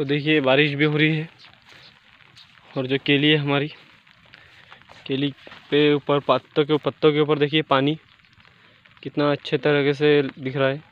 तो देखिए, बारिश भी हो रही है। और जो केली है हमारी, केली पे ऊपर, पत्तों के पत्तों के ऊपर देखिए पानी कितना अच्छे तरीके से दिख रहा है।